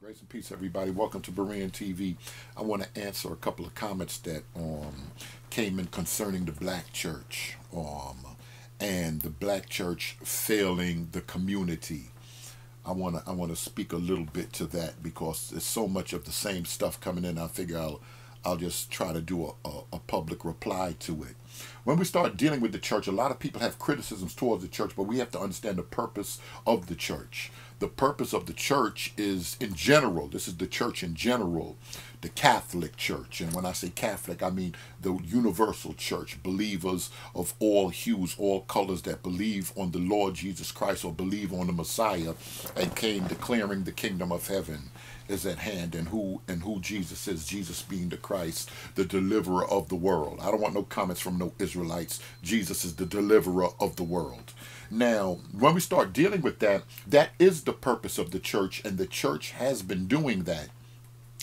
Grace and peace, everybody. Welcome to Berean TV. I want to answer a couple of comments that um, came in concerning the black church um, and the black church failing the community. I want to I want to speak a little bit to that because there's so much of the same stuff coming in. I figure I'll I'll just try to do a, a, a public reply to it. When we start dealing with the church, a lot of people have criticisms towards the church, but we have to understand the purpose of the church the purpose of the church is in general, this is the church in general, the Catholic Church. And when I say Catholic, I mean the universal church, believers of all hues, all colors that believe on the Lord Jesus Christ or believe on the Messiah and came declaring the kingdom of heaven is at hand and who and who Jesus is, Jesus being the Christ, the deliverer of the world. I don't want no comments from no Israelites. Jesus is the deliverer of the world. Now, when we start dealing with that, that is the purpose of the church, and the church has been doing that.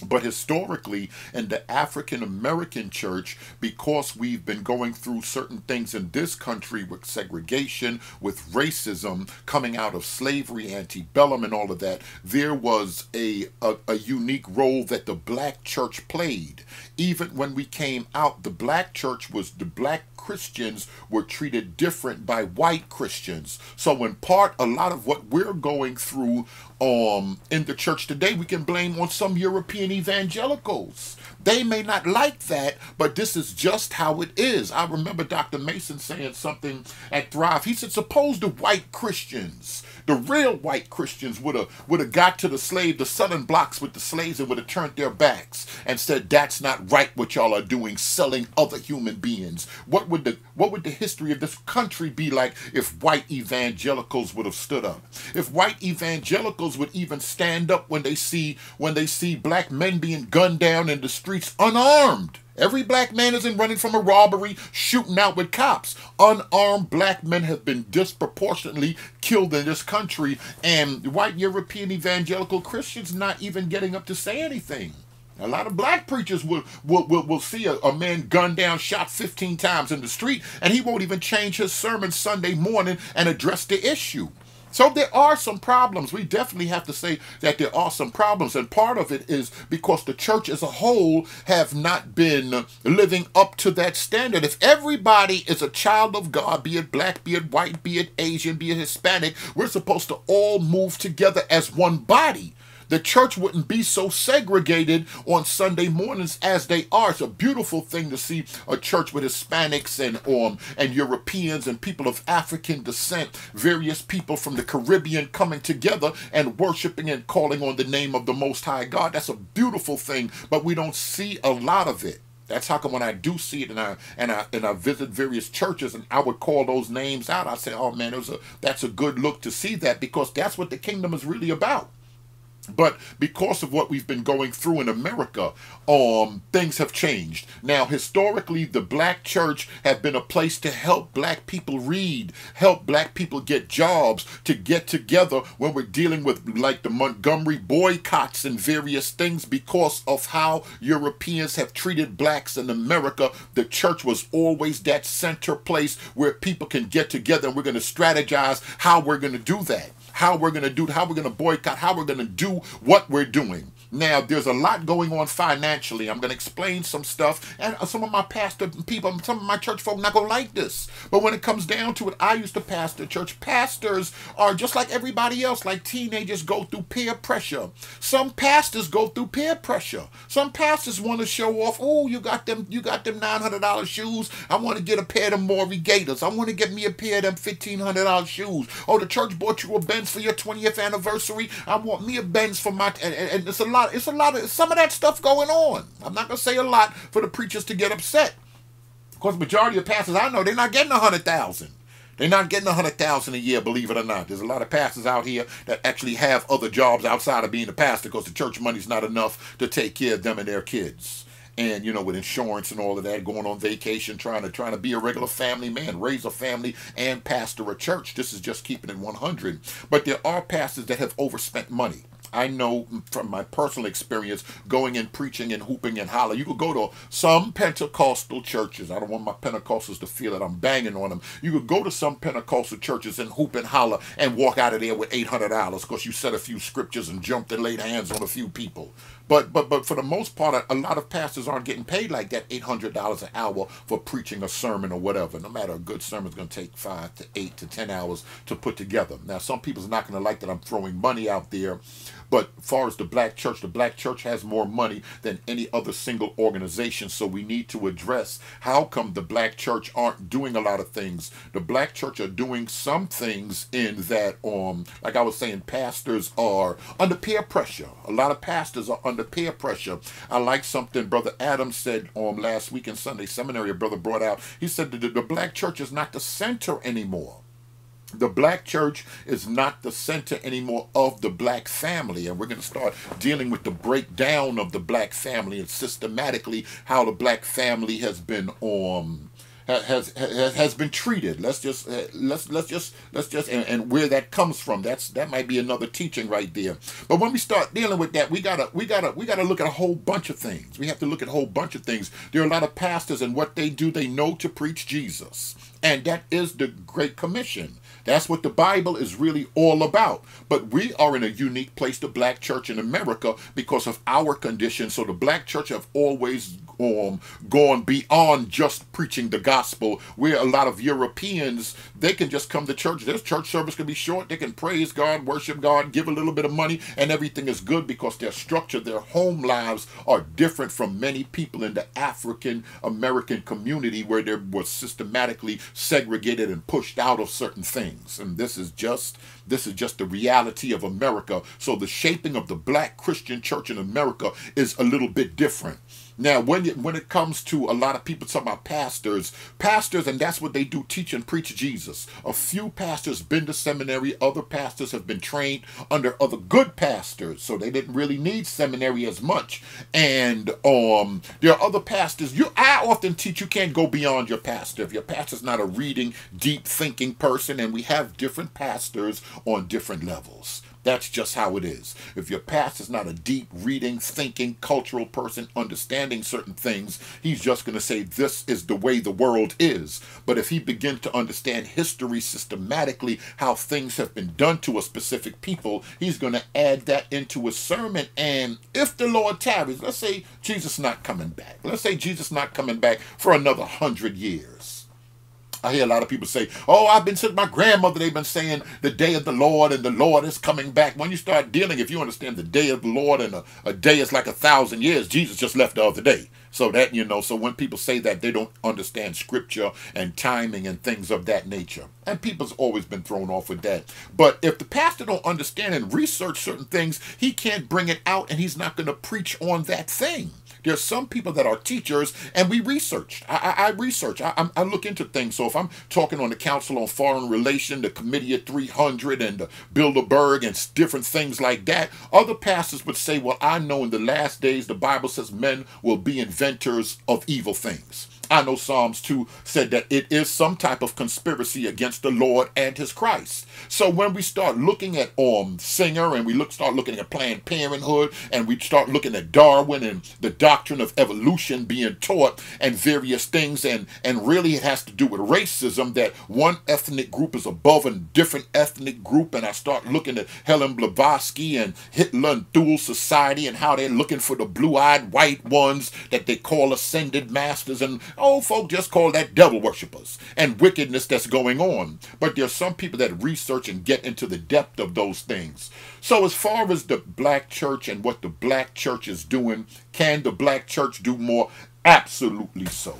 But historically, in the African American church, because we've been going through certain things in this country with segregation, with racism, coming out of slavery, antebellum, and all of that, there was a, a, a unique role that the black church played. Even when we came out, the black church was the black Christians were treated different by white Christians. So in part, a lot of what we're going through um, in the church today, we can blame on some European evangelicals. They may not like that, but this is just how it is. I remember Dr. Mason saying something at Thrive. He said, suppose the white Christians, the real white Christians would have would have got to the slave, the southern blocks with the slaves and would have turned their backs and said, that's not right what y'all are doing, selling other human beings. What would the what would the history of this country be like if white evangelicals would have stood up? If white evangelicals would even stand up when they see when they see black men being gunned down in the streets unarmed. Every black man isn't running from a robbery, shooting out with cops. Unarmed black men have been disproportionately killed in this country, and white European evangelical Christians not even getting up to say anything. A lot of black preachers will will, will, will see a, a man gunned down, shot 15 times in the street, and he won't even change his sermon Sunday morning and address the issue. So there are some problems. We definitely have to say that there are some problems. And part of it is because the church as a whole have not been living up to that standard. If everybody is a child of God, be it black, be it white, be it Asian, be it Hispanic, we're supposed to all move together as one body the church wouldn't be so segregated on Sunday mornings as they are. It's a beautiful thing to see a church with Hispanics and um and Europeans and people of African descent, various people from the Caribbean coming together and worshiping and calling on the name of the Most High God. That's a beautiful thing, but we don't see a lot of it. That's how come when I do see it and I and I and I visit various churches and I would call those names out, I say, "Oh man, it was a that's a good look to see that because that's what the kingdom is really about." But because of what we've been going through in America, um, things have changed. Now, historically, the black church have been a place to help black people read, help black people get jobs, to get together when we're dealing with like the Montgomery boycotts and various things because of how Europeans have treated blacks in America. The church was always that center place where people can get together and we're going to strategize how we're going to do that how we're going to do, how we're going to boycott, how we're going to do what we're doing. Now, there's a lot going on financially. I'm going to explain some stuff, and some of my pastor people, some of my church folk not going to like this. But when it comes down to it, I used to pastor church. Pastors are just like everybody else, like teenagers go through peer pressure. Some pastors go through peer pressure. Some pastors want to show off, oh, you got them, you got them $900 shoes. I want to get a pair of them Mauri Gators. I want to get me a pair of them $1,500 shoes. Oh, the church bought you a Benz for your 20th anniversary. I want me a Benz for my, and, and it's a lot, it's a lot of, some of that stuff going on. I'm not to say a lot for the preachers to get upset. Because majority of pastors I know, they're not getting a 100000 they're not getting a hundred thousand a year, believe it or not. There's a lot of pastors out here that actually have other jobs outside of being a pastor because the church money's not enough to take care of them and their kids and you know with insurance and all of that going on vacation trying to trying to be a regular family man raise a family and pastor a church this is just keeping it 100 but there are pastors that have overspent money I know from my personal experience going and preaching and hooping and holler. You could go to some Pentecostal churches. I don't want my Pentecostals to feel that I'm banging on them. You could go to some Pentecostal churches and hoop and holler and walk out of there with $800 because you said a few scriptures and jumped and laid hands on a few people. But but but for the most part, a, lot of pastors aren't getting paid like that eight hundred dollars an hour for preaching a sermon or whatever. No matter a good sermon is going to take five to eight to ten hours to put together. Now some people's not going to like that I'm throwing money out there, but as far as the black church, the black church has more money than any other single organization. So we need to address how come the black church aren't doing a lot of things. The black church are doing some things in that, um, like I was saying, pastors are under peer pressure. A lot of pastors are under peer pressure. I like something Brother Adams said um, last week in Sunday Seminary, a brother brought out. He said that the black church is not the center anymore the black church is not the center anymore of the black family and we're going to start dealing with the breakdown of the black family and systematically how the black family has been um has has has been treated. Let's just uh, let's let's just let's just and, and where that comes from. That's that might be another teaching right there. But when we start dealing with that we gotta we gotta we gotta look at a whole bunch of things. We have to look at a whole bunch of things. There are a lot of pastors and what they do they know to preach jesus. And that is the great commission that's what the Bible is really all about. But we are in a unique place, the black church in America, because of our condition. So the black church have always um, gone beyond just preaching the gospel. Where a lot of Europeans, they can just come to church. Their church service can be short. They can praise God, worship God, give a little bit of money, and everything is good because their structure, their home lives are different from many people in the African American community where they were systematically segregated and pushed out of certain things. And this is just this is just the reality of America. So the shaping of the black Christian church in America is a little bit different. Now, when it, when it comes to a lot of people talking about pastors, pastors, and that's what they do, teach and preach Jesus. A few pastors been to seminary. Other pastors have been trained under other good pastors, so they didn't really need seminary as much. And um, there are other pastors. You, I often teach you can't go beyond your pastor. If your pastor's not a reading, deep thinking person, and we have different pastors on different levels. That's just how it is. If your pastor's not a deep reading, thinking, cultural person, understanding certain things, he's just going to say this is the way the world is. But if he begins to understand history systematically, how things have been done to a specific people, he's going to add that into his sermon. And if the Lord tarries, let's say Jesus not coming back. Let's say Jesus not coming back for another hundred years I hear a lot of people say, oh, I've been since my grandmother, they've been saying the day of the Lord and the Lord is coming back. When you start dealing, if you understand the day of the Lord and a, a day is like a thousand years, Jesus just left the other day. So that, you know, so when people say that, they don't understand scripture and timing and things of that nature. And people's always been thrown off with that. But if the pastor don't understand and research certain things, he can't bring it out and he's not going to preach on that thing. There's some people that are teachers, and we research. I, I, I research. I, I, look into things. So if I'm talking on the Council on Foreign Relation, the Committee of 300, and the Bilderberg, and different things like that, other pastors would say, well, I know in the last days the Bible says men will be inventors of evil things. I know Psalms 2 said that it is some type of conspiracy against the Lord and his Christ. So when we start looking at um Sanger and we look start looking at Planned Parenthood and we start looking at Darwin and the doctrine of evolution being taught and various things and and really it has to do with racism that one ethnic group is above a different ethnic group and I start looking at Helen Blavatsky and Hitler and Thule Society and how they're looking for the blue-eyed white ones that they call ascended masters and Old folk just call that devil worshippers and wickedness that's going on. But there's some people that research and get into the depth of those things. So as far as the black church and what the black church is doing, can the black church do more? Absolutely so.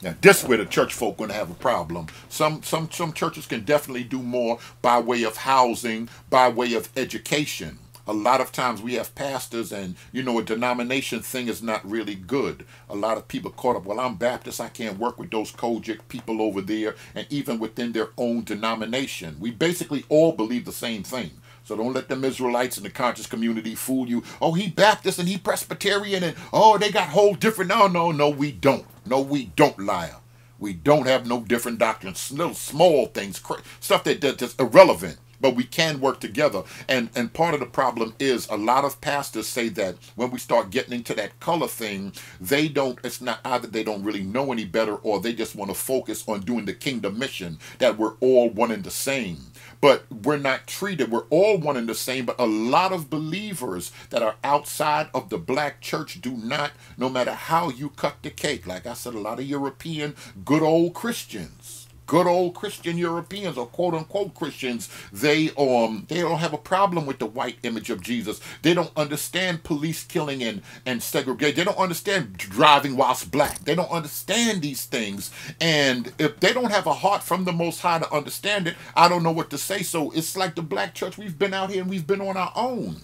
Now, this where the church folk to have a problem. Some some some churches can definitely do more by way of housing, by way of education a lot of times we have pastors and you know a denomination thing is not really good a lot of people caught up well i'm baptist i can't work with those COGIC people over there and even within their own denomination we basically all believe the same thing so don't let them Israelites in the conscious community fool you. Oh, he Baptist and he Presbyterian and oh, they got whole different. No, no, no, we don't. No, we don't, liar. We don't have no different doctrines. Little small things, stuff that, that's irrelevant but we can work together. And and part of the problem is a lot of pastors say that when we start getting into that color thing, they don't. It's not either they don't really know any better, or they just want to focus on doing the kingdom mission that we're all one and the same. But we're not treated. We're all one and the same. But a lot of believers that are outside of the black church do not. No matter how you cut the cake, like I said, a lot of European good old Christians good old Christian Europeans or quote unquote Christians, they um they don't have a problem with the white image of Jesus. They don't understand police killing and and segregation. They don't understand driving whilst black. They don't understand these things. And if they don't have a heart from the Most High to understand it, I don't know what to say. So it's like the black church. We've been out here and we've been on our own.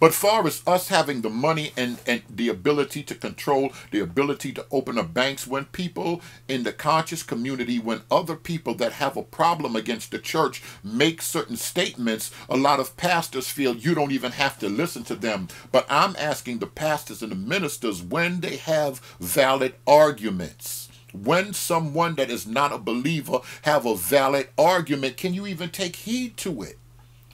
But far as us having the money and, and the ability to control, the ability to open up banks, when people in the conscious community, when other people that have a problem against the church make certain statements, a lot of pastors feel you don't even have to listen to them. But I'm asking the pastors and the ministers when they have valid arguments when someone that is not a believer have a valid argument can you even take heed to it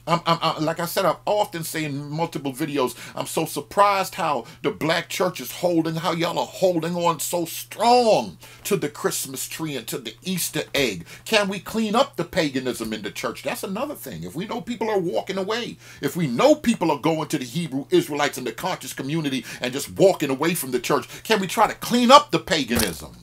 I'm, I'm, I'm, like I said, I've often seen in multiple videos, I'm so surprised how the black church is holding, how y'all are holding on so strong to the Christmas tree and to the Easter egg. Can we clean up the paganism in the church? That's another thing. If we know people are walking away, if we know people are going to the Hebrew Israelites in the conscious community and just walking away from the church, can we try to clean up the paganism?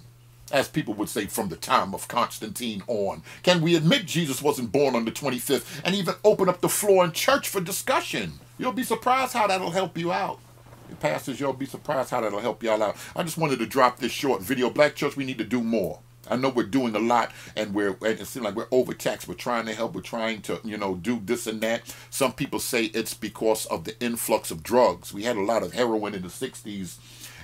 As people would say from the time of Constantine on? Can we admit Jesus wasn't born on the 25th and even open up the floor in church for discussion? You'll be surprised how that'll help you out. Pastors, you'll be surprised how that'll help y'all out. I just wanted to drop this short video. Black Church, we need to do more. I know we're doing a lot and we're and it seems like we're overtaxed. We're trying to help. We're trying to, you know, do this and that. Some people say it's because of the influx of drugs. We had a lot of heroin in the 60s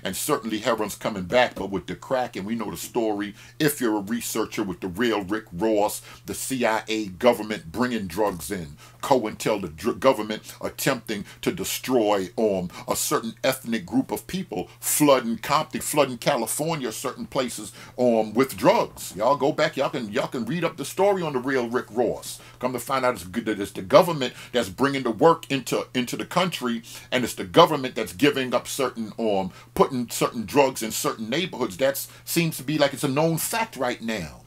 and certainly heroin's coming back, but with the crack, and we know the story. If you're a researcher with the real Rick Ross, the CIA government bringing drugs in, COINTEL, the government attempting to destroy um, a certain ethnic group of people, flooding Compton, flooding California, certain places um, with drugs. Y'all go back, y'all can y'all can read up the story on the real Rick Ross. Come to find out it's good that it's the government that's bringing the work into into the country, and it's the government that's giving up certain um putting certain drugs in certain neighborhoods. That seems to be like it's a known fact right now.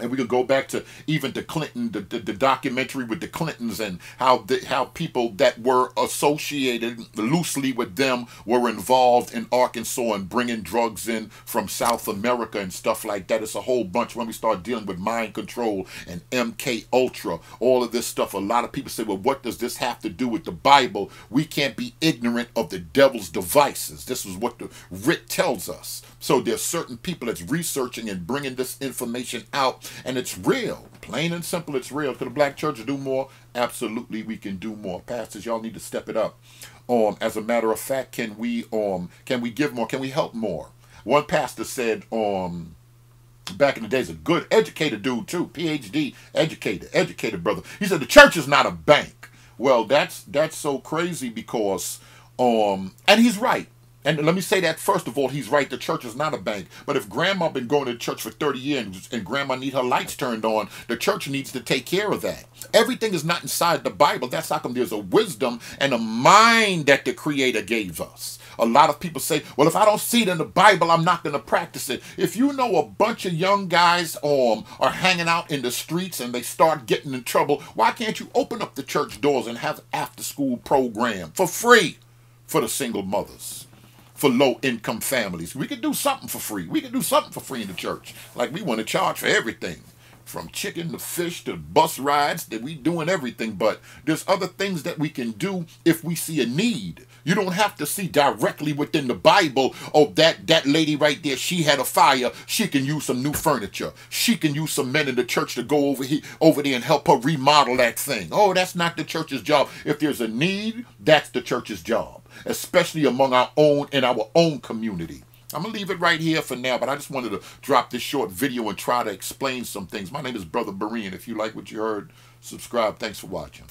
And we could go back to even the Clinton, the, the, the, documentary with the Clintons and how the, how people that were associated loosely with them were involved in Arkansas and bringing drugs in from South America and stuff like that. It's a whole bunch when we start dealing with mind control and MK Ultra, all of this stuff. A lot of people say, well, what does this have to do with the Bible? We can't be ignorant of the devil's devices. This is what the writ tells us. So there's certain people that's researching and bringing this information out, and it's real. Plain and simple, it's real. Could the black church do more? Absolutely, we can do more. Pastors, y'all need to step it up. Um, as a matter of fact, can we um can we give more? Can we help more? One pastor said um back in the days, a good educated dude too, PhD educated, educated brother. He said the church is not a bank. Well, that's that's so crazy because um and he's right and let me say that first of all, he's right. The church is not a bank. But if grandma been going to church for 30 years and grandma need her lights turned on, the church needs to take care of that. Everything is not inside the Bible. That's how come there's a wisdom and a mind that the Creator gave us. A lot of people say, well, if I don't see it in the Bible, I'm not going to practice it. If you know a bunch of young guys um, are hanging out in the streets and they start getting in trouble, why can't you open up the church doors and have after school program for free for the single mothers? For low income families. We could do something for free. We could do something for free in the church. Like we want to charge for everything. From chicken to fish to bus rides, that we doing everything. But there's other things that we can do if we see a need. You don't have to see directly within the Bible, oh, that, that lady right there, she had a fire. She can use some new furniture. She can use some men in the church to go over here, over there and help her remodel that thing. Oh, that's not the church's job. If there's a need, that's the church's job especially among our own in our own community. I'm going to leave it right here for now, but I just wanted to drop this short video and try to explain some things. My name is Brother Berean. If you like what you heard, subscribe. Thanks for watching.